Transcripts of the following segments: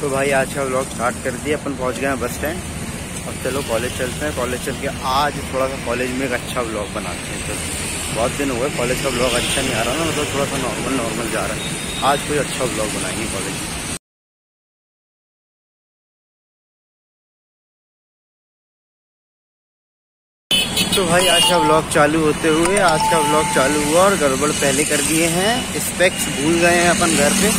तो भाई आज का व्लॉग स्टार्ट कर दिया, अपन पहुँच गए हैं बस स्टैंड अब चलो कॉलेज चलते हैं। कॉलेज चल के आज थोड़ा सा कॉलेज में एक अच्छा व्लॉग बनाते हैं। चलो, बहुत दिन हुए कॉलेज का ब्लॉग अच्छा नहीं आ रहा ना मतलब तो थोड़ा सा नॉर्मल नॉर्मल जा रहा है। आज कोई अच्छा ब्लॉग बनाएँगे कॉलेज में। तो भाई आज का ब्लॉग चालू होते हुए, आज का ब्लॉग चालू हुआ और गड़बड़ पहले कर दिए हैं। स्पेक्स भूल गए हैं अपन घर पे।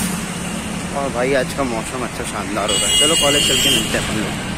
और भाई आज का मौसम अच्छा शानदार हो रहा है। चलो कॉलेज चल के मिलते हैं हम लोग।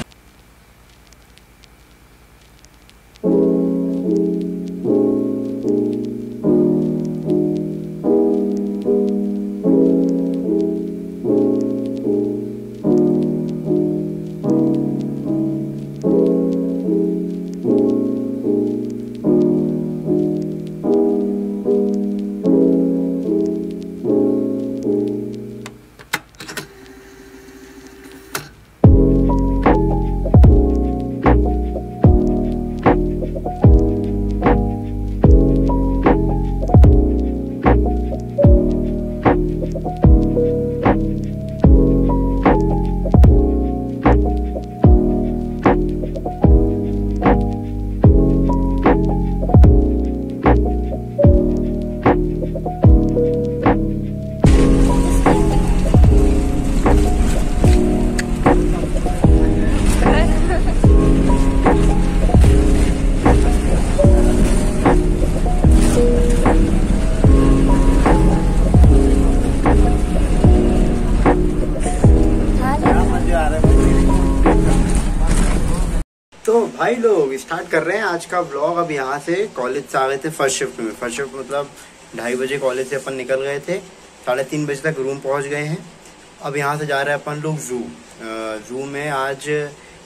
स्टार्ट कर रहे हैं आज का ब्लॉग अब यहाँ से कॉलेज से आ गए थे फ़र्स्ट शिफ्ट में। फ़र्स्ट शिफ्ट मतलब ढाई बजे कॉलेज से अपन निकल गए थे। साढ़े तीन बजे तक रूम पहुँच गए हैं। अब यहाँ से जा रहे हैं अपन लोग जू जू में आज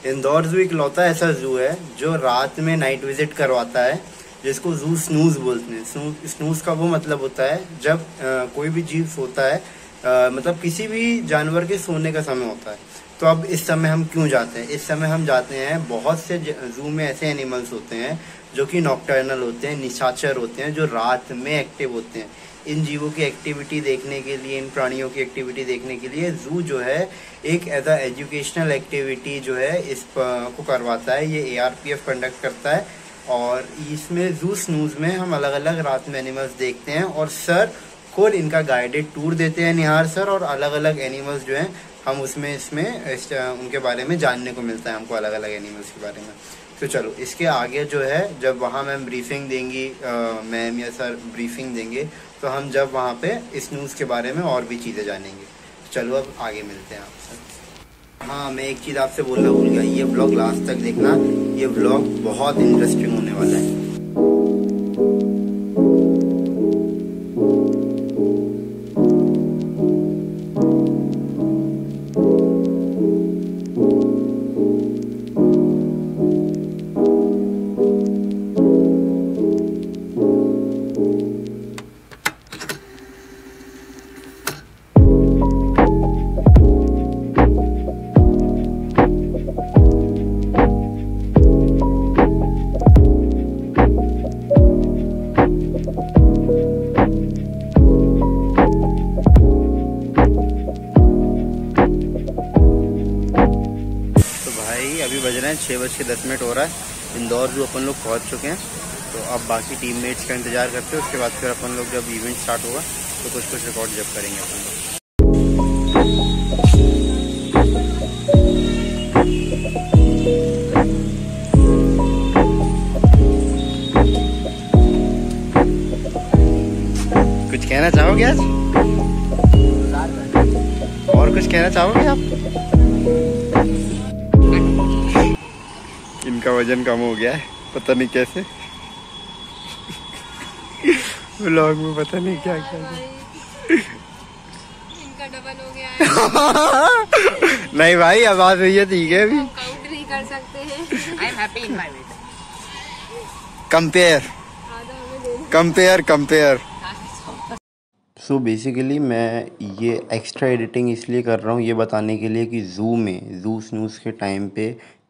इंदौर जू इकलौता ऐसा जू है जो रात में नाइट विज़िट करवाता है जिसको जू स्नूज बोलते हैं। स्नूज का वो मतलब होता है जब अ, कोई भी जीव सोता है अ, मतलब किसी भी जानवर के सोने का समय होता है। तो अब इस समय हम क्यों जाते हैं? इस समय हम जाते हैं, बहुत से जू में ऐसे एनिमल्स होते हैं, जो कि नॉक्टर्नल होते हैं, निशाचर होते हैं, जो रात में एक्टिव होते हैं। इन जीवों की एक्टिविटी देखने के लिए, इन प्राणियों की एक्टिविटी देखने के लिए, जू जो है, एक एज अ एजुकेशनल एक्टिविटी जो है, इस को करवाता है, ये एआरपीएफ कंडक्ट करता है। और इसमें जू स्नूज में हम अलग अलग रात में एनिमल्स देखते हैं, और सर खुद इनका गाइडेड टूर देते हैं, निहार सर और अलग अलग एनिमल्स जो हैं हम उसमें इसमें इस, उनके बारे में जानने को मिलता है हमको अलग अलग एनिमल्स के बारे में। तो चलो इसके आगे जो है जब वहाँ मैम ब्रीफिंग देंगी मैम या सर ब्रीफिंग देंगे तो हम जब वहाँ पे इस न्यूज़ के बारे में और भी चीज़ें जानेंगे। चलो अब आगे मिलते हैं आपसे। हाँ मैं एक चीज़ आपसे बोलना भूल गया ये ब्लॉग लास्ट तक देखना ये ब्लॉग बहुत इंटरेस्टिंग होने वाला है। बज के दस मिनट हो रहा है। इंदौर जो अपन लोग पहुँच चुके हैं तो अब बाकी टीममेट्स का इंतज़ार करते हैं। उसके बाद फिर अपन लोग जब इवेंट स्टार्ट होगा तो कुछ कुछ रिकॉर्ड जब करेंगे अपन लोग। कुछ कहना चाहोगे आज? और कुछ कहना चाहोगे आप? इनका वज़न कम हो गया है पता नहीं कैसे। व्लॉग में पता नहीं क्या क्या। इनका डबल हो गया है। नहीं भाई आवाज़ हुई है ठीक है अभी। काउंट नहीं कर सकते हैं. Compare compare compare so basically मैं ये एक्स्ट्रा एडिटिंग इसलिए कर रहा हूँ ये बताने के लिए कि ज़ू में ज़ू स्नूज़ के टाइम पे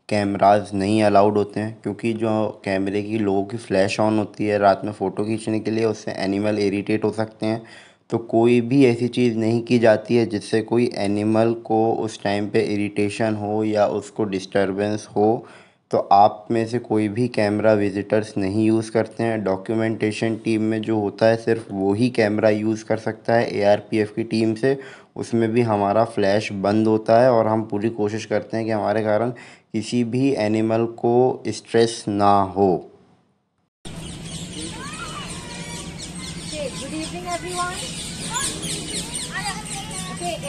कैमराज नहीं अलाउड होते हैं, क्योंकि जो कैमरे की लोगों की फ्लैश ऑन होती है रात में फ़ोटो खींचने के लिए, उससे एनिमल इरीटेट हो सकते हैं। तो कोई भी ऐसी चीज़ नहीं की जाती है जिससे कोई एनिमल को उस टाइम पे इरिटेशन हो या उसको डिस्टरबेंस हो। तो आप में से कोई भी कैमरा विजिटर्स नहीं यूज़ करते हैं। डॉक्यूमेंटेशन टीम में जो होता है, सिर्फ़ वो ही कैमरा यूज़ कर सकता है एआरपीएफ की टीम से। उसमें भी हमारा फ्लैश बंद होता है और हम पूरी कोशिश करते हैं कि हमारे कारण किसी भी एनिमल को स्ट्रेस ना हो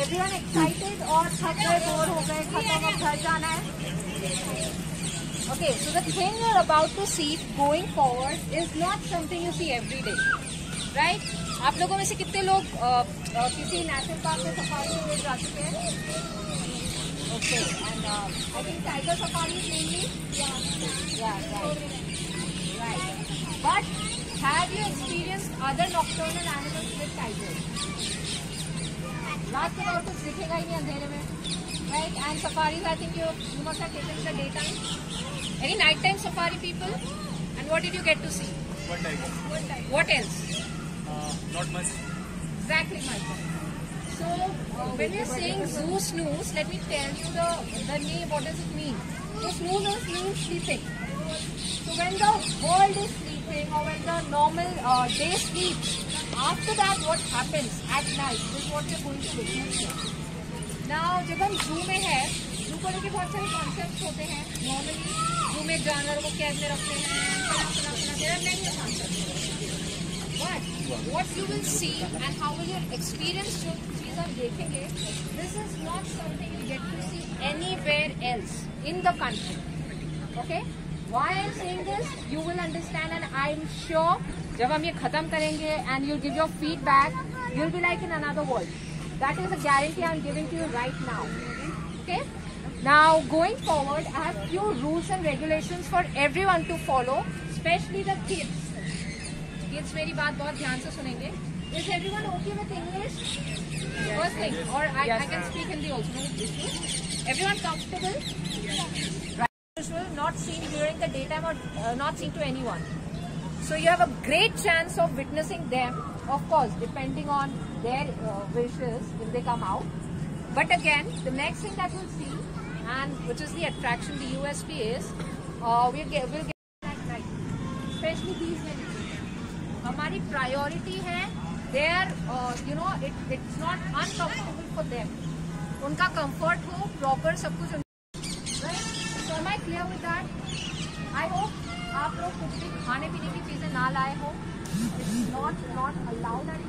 everyone और हो है Okay, so the thing you're about to see going forward is not something you see every day, right? आप लोगों में से कितने लोग अ, अ, किसी नेशनल पार्क में सफारी में जा चुके हैं Okay, and uh, I think tiger safari mainly. Yeah, yeah, right. Right. But have you experienced other nocturnal animals with tigers? रात को और कुछ दिखेगा ही नहीं अंधेरे में right and safaris I think you you must have taken in the daytime any night time safari people and what did you get to see One tiger. what else Uh, not much. exactly my point so uh, when we're saying zoo snooze let me tell you the the name what does it mean so snooze means sleeping so when the world is sleeping or when the normal uh, day sleeps after that what happens at night this is what we're going to witness here Now, जब हम जू में है जू को लेके बहुत सारे कॉन्सेप्ट होते हैं नॉर्मली जू में जानवर को कैद में रखते हैं फला, फला, फला, there are many concepts. But what you will see and how will you experience जो देखेंगे this is not something you get to see anywhere else in the okay जब हम ये खत्म करेंगे and you give your feedback you'll be like in another world that is a guarantee I am giving to you right now okay now going forward I have you rules and regulation for every one to follow specially the kids kids मेरी बात बहुत ध्यान से सुनेंगे. Is every one okay with English First thing, or I, I can speak Hindi also. Everyone comfortable? usual, not seen during the daytime or uh, not seen to anyone. So you have a great chance of witnessing them, of course, depending on their uh, wishes if they come out. But again, the next thing that you'll see, and which is the attraction, the USP is, uh, we'll get we'll get at night, especially these many. हमारी priority है there you know it it's not uncomfortable for them उनका comfort हो proper सब कुछ so my clear with that I hope आप लोग कुछ भी खाने पीने की चीज़ें ना लाए हो। नॉट नॉट अलाउड एंड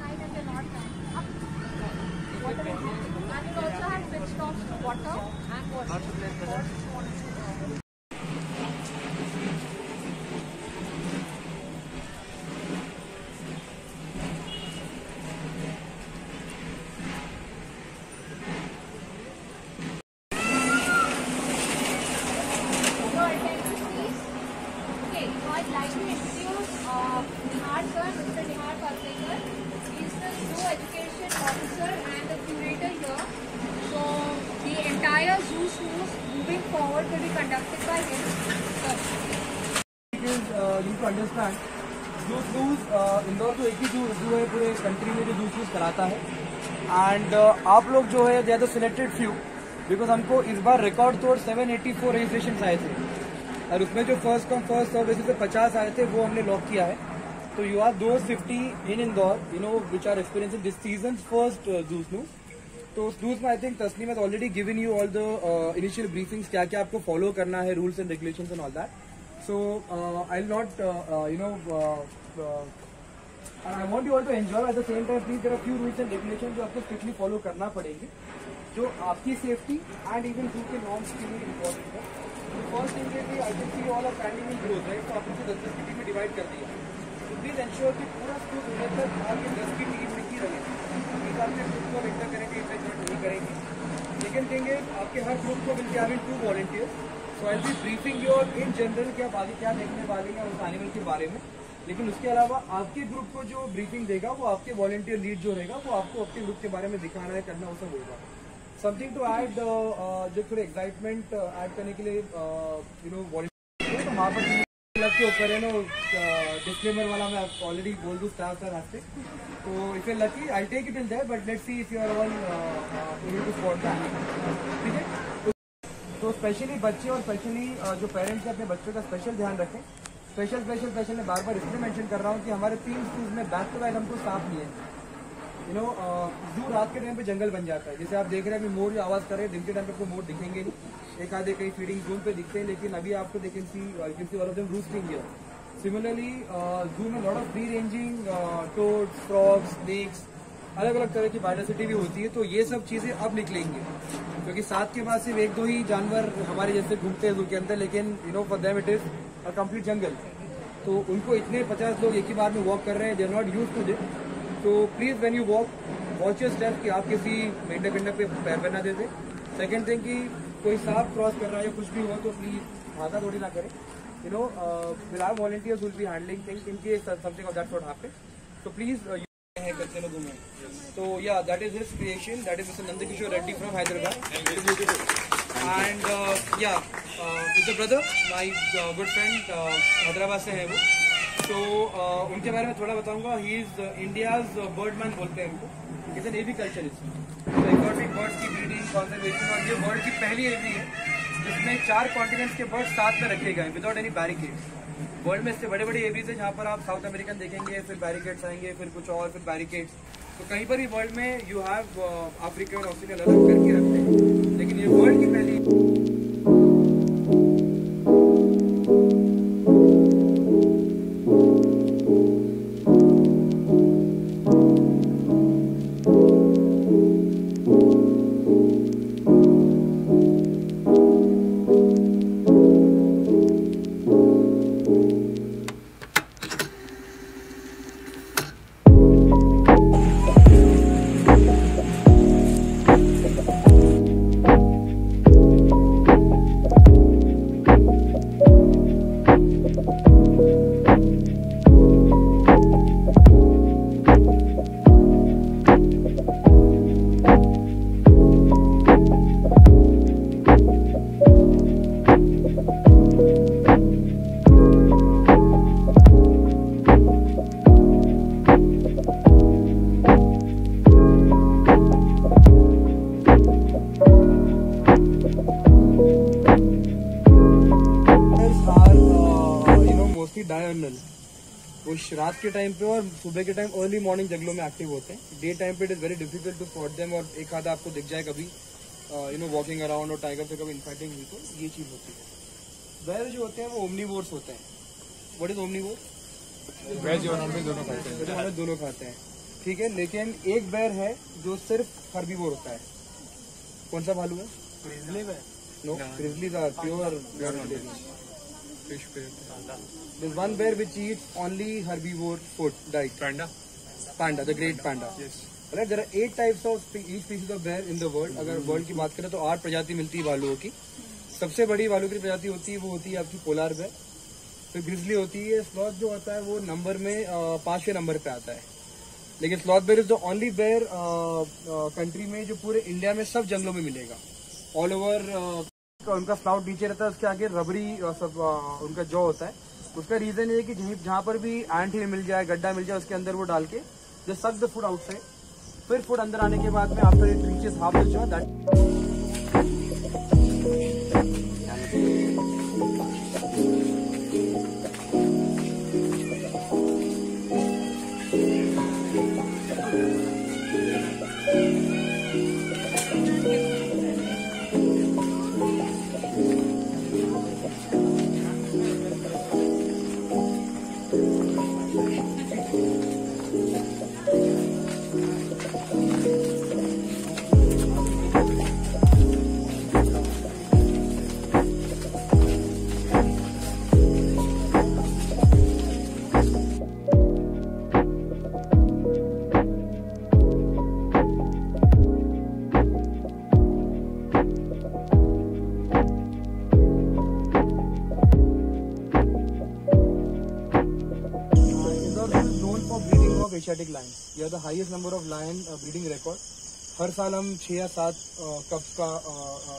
आप लोग जो है they are the selected few because हमको इस बार रिकॉर्ड तोड़ 784 रजिस्ट्रेशन आए थे। और उसमें जो first come first serve basis पे 50 आए थे वो हमने लॉक किया है। तो यू आर दो fifty in Indore you know which are experiencing this season first zoos नू तो जूस में I think Taslim has already given you all the initial briefings क्या क्या आपको फॉलो करना है rules and regulation and all that So uh, not you uh, uh, you know, uh, uh, and I want you all to enjoy at the same time. Please, there are few rules and regulations जो आपको strictly follow करना पड़ेंगे, जो आपकी safety and even zoo के norms के लिए important है. First thing is I can see you all are standing in rows, right? तो आपने इसे दस दस की टीम में divide कर दिया. So please ensure कि पूरा school सुबह तक आपके दस की टीम में ही रहे. इस आपके ग्रुप को इंटर करेंगे, इंटर नहीं करेंगे. Thing is आपके हर ग्रुप को मिलकर having two volunteers. So I be briefing your in general कि आप क्या देखने वाले हैं उस एनिमल के बारे में लेकिन उसके अलावा आपके ग्रुप को जो ब्रीफिंग देगा, वो आपके वॉलेंटियर लीड जो रहेगा, वो आपको आपके ग्रुप के बारे में दिखाना है, करना, वो सब होगा। समथिंग टू ऐड जो थोड़े एक्साइटमेंट ऐड करने के लिए यू नो वॉलेंटियर तो वहाँ पर इसके ऊपर है नो डिस्क्लेमर वाला मैं ऑलरेडी बोल दूँ स्टाफ सर आपसे तो if you lucky I take it in there but let's see if you are all to spot that ठीक है? तो- तो स्पेशली बच्चे और स्पेशली जो पेरेंट्स हैं, अपने बच्चों का स्पेशल ध्यान रखें। स्पेशल स्पेशल स्पेशल मैं बार बार इसलिए मेंशन कर रहा हूँ कि हमारे तीन स्कूल में बैक टू बैक हमको साफ़ लिए हैं। यू नो जू रात के टाइम पे जंगल बन जाता है। जैसे आप देख रहे हैं, अभी मोर जो आवाज़ कर रहे हैं, दिन के टाइम पे आपको मोर दिखेंगे एक आधे कहीं फीडिंग जोन पे दिखते हैं, लेकिन अभी आपको देखें सी देम रूस्टिंग सिमिलरली जू में lot of free ranging toads frogs snakes अलग अलग तरह की बायोडाइवर्सिटी भी होती है तो ये सब चीज़ें अब निकलेंगी। क्योंकि सात के बाद सिर्फ़ एक दो ही जानवर हमारे जैसे घूमते हैं जू के अंदर, लेकिन you know for them it is a complete jungle तो उनको इतने पचास लोग एक ही बार में वॉक कर रहे हैं they are not use to they तो please when you walk watch your step कि आप किसी मेंढक वेंढक पे पैर पर ना दे दे सेकेंड थिंग कि कोई सांप क्रॉस कर रहा है या कुछ भी हो तो प्लीज़ हाथा थोड़ी ना करें। You know will are volunteers will be handling things in case something of that sort happen तो प्लीज़ है कच्चे लोगों में। तो या that is his creation that is mister Nandkishore Reddy from Hyderabad and या is a brother my good friend Hyderabad से है वो. तो uh, उनके बारे में थोड़ा बताऊँगा. ही इज़ इंडियाज बर्डमैन बोलते हैं उनको. इज़ एन एवी कल्चरिस्ट तो एक्सोटिक बर्ड्स की ब्रीडिंग कंजर्वेशन और ये वर्ल्ड की पहली एवी है. जिसमें चार कॉन्टिनेंट्स के बर्ड साथ में रखे गए विदाउट एनी बैरिकेड्स वर्ल्ड में इससे बड़े बड़े एवीज है, जहाँ पर आप साउथ अमेरिकन देखेंगे, फिर बैरिकेड्स आएँगे, फिर कुछ और, फिर बैरिकेड्स तो कहीं पर भी वर्ल्ड में यू हैव अफ्रीका और ऑस्ट्रेलिया अलग करके रखते हैं. लेकिन ये वर्ल्ड की पहली रात के टाइम पे और सुबह के टाइम अर्ली मॉर्निंग जंगलों में एक्टिव होते हैं। डे टाइम पे it is very difficult to spot them और एक आधा आपको दिख जाए कभी यू नो वॉकिंग अराउंड और टाइगर से कभी इनफाइटिंग हुई तो ये चीज़ होती है। बैर जो होते हैं वो ओमनीवोर्स होते हैं। व्हाट इज़ ओमनीवोर वेज और दोनों खाते हैं। हम दोनों खाते हैं। ठीक है लेकिन एक बैर है जो सिर्फ़ हर्बीवोर होता है। कौन सा भालू है? No grizzlies are pure fish पे There's one bear which eats only herbivore food diet. Panda Panda, the great panda. Yes Alright, there are eight types of each species of bear in the world. अगर world की बात करें तो आठ प्रजाति मिलती है भालुओं की सबसे बड़ी भालू की प्रजाति होती है वो होती है आपकी पोलार बेर फिर ग्रिजली होती है स्लॉथ जो होता है वो नंबर में पाँचवें नंबर पे आता है लेकिन sloth bear is the only bear country में जो पूरे इंडिया में सब जंगलों में मिलेगा ऑल ओवर उनका स्नाउट नीचे रहता है, उसके आगे रबरी सब उनका जॉ होता है। उसका रीजन ये कि जहीं पर भी एंट हिल मिल जाए, गड्ढा मिल जाए, उसके अंदर वो डाल के जो सक द फ़ूड आउटसाइड फिर फ़ूड अंदर आने के बाद में reaches half the Asiatic lion ये the highest number of lion breeding record हर साल हम छः या सात कप्स का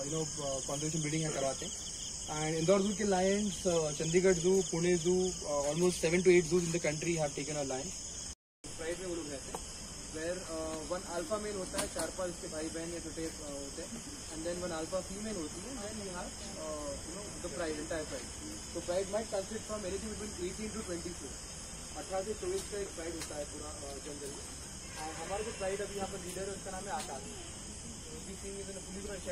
यू नो कॉन्जर्वेशन ब्रीडिंग है करवाते हैं। एंड इंदौर जू के lines Chandigarh zoo Pune zoo almost seven two eight zoo in the have taken a lion private में वो लोग रहते हैं वेर वन अल्फ़ा मेल होता है, चार पाँच के भाई बहन या छोटे होते हैं। And then one alpha female होती है then you have you know the pride entire pride तो pride might consist from anything between eighteen to twenty four अठारह से चौबीस का एक प्राइड होता है पूरा जंगल में और हमारा जो प्राइड अभी यहाँ पर लीडर है, उसका नाम है आकाश। तो पुलिस उसके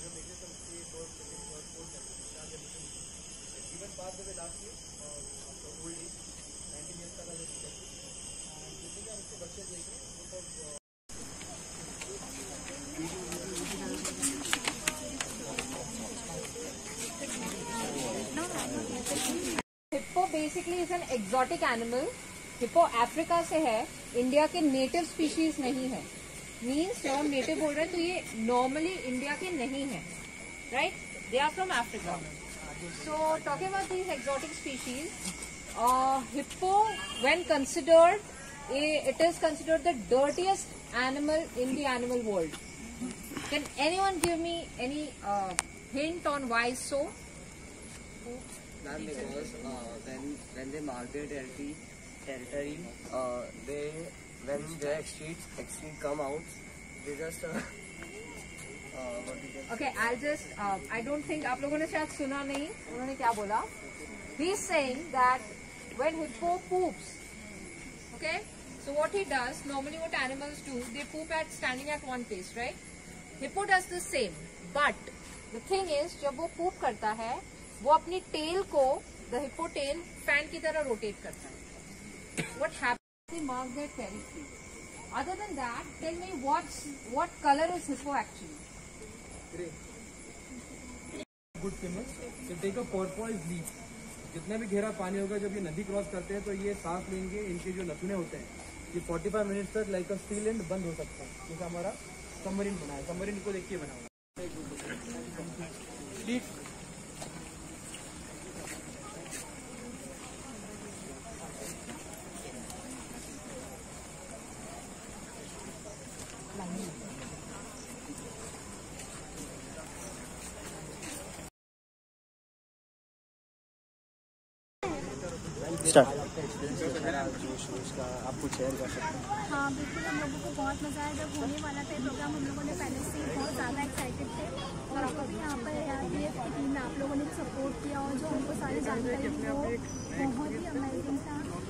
जो तो उसकी four second four four even पास में लास्ट ईयर और आफ्टर ओल्ड एज नाइनटीन का जो हम उसके बच्चे देख रहे hippo basically is an exotic animal hippo Africa से है, इंडिया के नेटिव स्पीशीज नहीं है। मीन्स जब हम नेटिव बोल रहे हैं तो ये नॉर्मली इंडिया के नहीं है right they are from Africa so talking about these exotic species hippo when considered it is considered the dirtiest animal in the animal world can any give me any hint on why so Vietnam because uh, when when they marked their territory, uh, they when their extremes extreme come out, they okay I just I don't think आप लोगों ने शायद सुना नहीं। उन्होंने क्या बोला? He is saying that when who poops okay so what he does normally what animals do they poop at standing at one place right hippo does the same but the thing is जब वो poop करता है वो अपनी tail को, the hippo tail, fan की तरह rotate करता है. Their territory. Other than that, tell me what's, what color is hippo actually? Good swimmers तो टेक अ पर्पॉइज लीप जितना भी गहरा पानी होगा जब ये नदी क्रॉस करते हैं तो ये सांस लेंगे इनके जो नथुने होते हैं। ये 45 मिनट तक लाइक अ स्टील एंड बंद हो सकता है। जैसे हमारा सबमरीन बना है। सबमरीन को देख के बना हुआ है लीप हाँ बिल्कुल, हम लोगों को बहुत मज़ा आया। जब वाला था हम लोगों ने पहले से बहुत एक्साइटेड थे। और यहाँ पर आप लोगों ने सपोर्ट किया और जो हमको सारी जानकारी दी, वो बहुत ही अमेजिंग था। और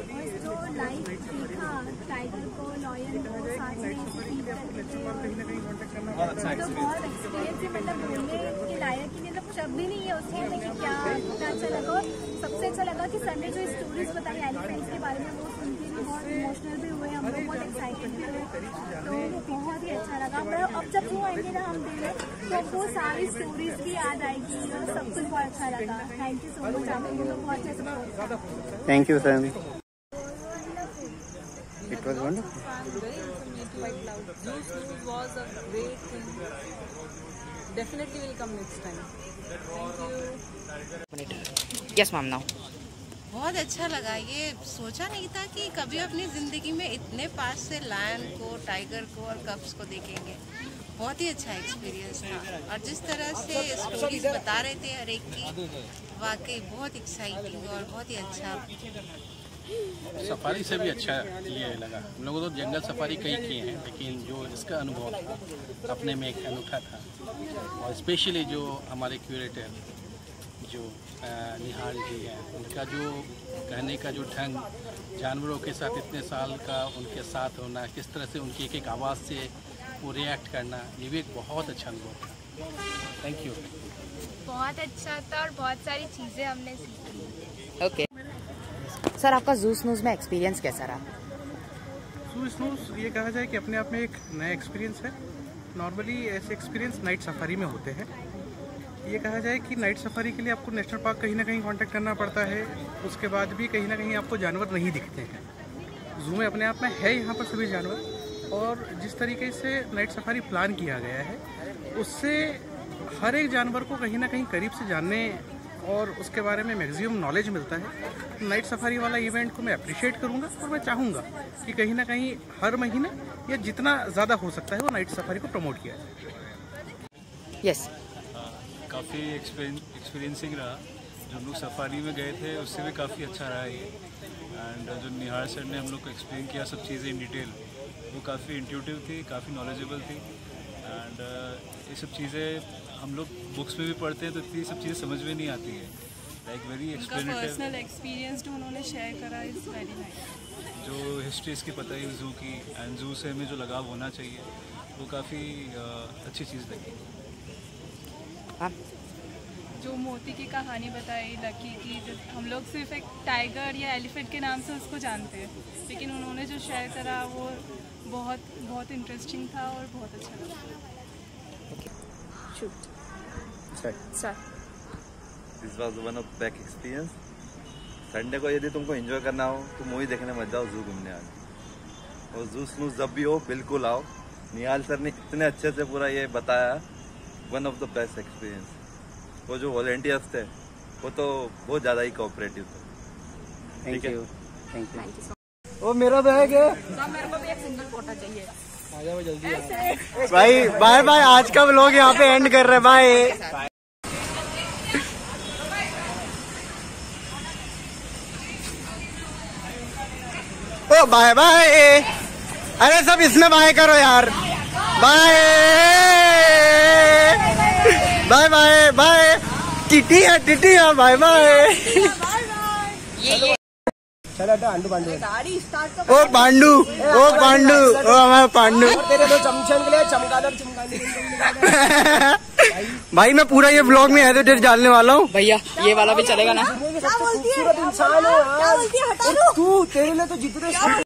जो लाइव देखा टाइगर को लॉयन को, साथ में तो बहुत एक्सपीरियंस मतलब के ही नहीं मतलब शब्द ही नहीं है उसमें लेकिन क्या इतना अच्छा लगा और सबसे अच्छा लगा कि सर ने जो स्टोरीज बताई एलिफेंट्स के बारे में वो सुन के भी बहुत इमोशनल भी हुए हम लोग बहुत एक्साइटेड भी हुए तो वो बहुत ही अच्छा लगा पर अब जब वो आएँगे ना हम देने तो वो सारी स्टोरीज भी याद आएगी और सब कुछ बहुत अच्छा लगा थैंक यू सो मच आप लोगों को बहुत अच्छा support Thank you, Sam. It was wonderful. very informative, quite loud. Zoo Snooze was a great thing. Definitely will come next time. Thank you. Yes ma'am now बहुत अच्छा लगा ये। सोचा नहीं था कि कभी अपनी ज़िंदगी में इतने पास से लायन को टाइगर को और कप्स को देखेंगे। बहुत ही अच्छा एक्सपीरियंस था। और जिस तरह से स्टोरीज बता रहे थे हर एक की वाकई बहुत एक्साइटिंग और बहुत ही अच्छा। सफारी से भी अच्छा ये लगा। हम लोगों तो जंगल सफारी कई किए हैं लेकिन जो इसका अनुभव था अपने में एक अनूठा था। और स्पेशली जो हमारे क्यूरेटर जो निहाल जी हैं उनका जो कहने का जो ढंग जानवरों के साथ इतने साल का उनके साथ होना किस तरह से उनकी एक एक आवाज़ से वो रिएक्ट करना ये भी एक बहुत अच्छा अनुभव था। थैंक यू बहुत अच्छा था और बहुत सारी चीज़ें हमने सीखी। ओके सर, आपका जूस नूज में एक्सपीरियंस कैसा रहा? जूस नूज ये कहा जाए कि अपने आप में एक नया एक्सपीरियंस है। नॉर्मली ऐसे एक्सपीरियंस नाइट सफारी में होते हैं। ये कहा जाए कि नाइट सफारी के लिए आपको नेशनल पार्क कहीं ना कहीं कांटेक्ट करना पड़ता है। उसके बाद भी कहीं ना कहीं आपको जानवर नहीं दिखते हैं। जू में अपने आप में है यहाँ पर सभी जानवर। और जिस तरीके से नाइट सफारी प्लान किया गया है, उससे हर एक जानवर को कहीं ना कहीं करीब से जानने और उसके बारे में मैक्सिमम नॉलेज मिलता है। नाइट सफारी वाला इवेंट को मैं अप्रिशिएट करूँगा और मैं चाहूँगा कि कहीं ना कहीं हर महीने या जितना ज़्यादा हो सकता है वो नाइट सफारी को प्रमोट किया जाए। यस काफ़ी एक्सपीरियंसिंग रहा। जो हम लोग सफारी में गए थे उससे भी काफ़ी अच्छा रहा ये। एंड जो निहार सर ने हम लोग को एक्सप्लेन किया सब चीज़ें इन डिटेल वो काफ़ी इंट्यूटिव थी काफ़ी नॉलेजेबल थी। एंड ये सब चीज़ें हम लोग बुक्स में भी पढ़ते हैं तो इतनी सब चीज़ें समझ में नहीं आती है। लाइक वेरी पर्सनल एक्सपीरियंस जो उन्होंने शेयर करा इज़ वेरी नाइस जो हिस्ट्री इसकी पता ही जू की एंड जू से हमें जो लगाव होना चाहिए वो काफ़ी अच्छी चीज़ लगी। जो मोती की कहानी बताई लकी की हम लोग सिर्फ़ एक टाइगर या एलिफेंट के नाम से उसको जानते हैं। लेकिन उन्होंने जो शेयर करा वो बहुत बहुत इंटरेस्टिंग था और बहुत अच्छा लगा। This was one of back experience Sunday को यदि तुमको एंजॉय करना हो तो मूवी देखने मत जाओ जू घूमने आने। और जू स्नूज जब भी हो बिल्कुल आओ। निहाल सर ने इतने अच्छे से पूरा ये बताया। One of the best experience वो जो वॉलेंटियर्स थे वो तो बहुत ज़्यादा ही कोऑपरेटिव थे। थैंक यू थैंक यू वो मेरा बैग है। मेरे को भी एक सिंगल फ़ोटो चाहिए। भाई बाय बाय आज का लोग यहाँ पे एंड कर रहे हैं बाय ओ बाय बाय अरे सब इसमें बाय करो यार. बाय बाय बाय बाय टिटी है टिटी है बाय बाय चलो तो पांडू। गाड़ी स्टार्ट ओ पांडू ओ पांडू ओ हमारा पांडू। तेरे तो चमचन के लिए चमकादड़ चमकाने भाई मैं पूरा ये ब्लॉग में एडिटेड डालने वाला हूँ। भैया ये वाला भी चलेगा ना? खूबसूरत इंसान है? तू तेरे लिए तो जितने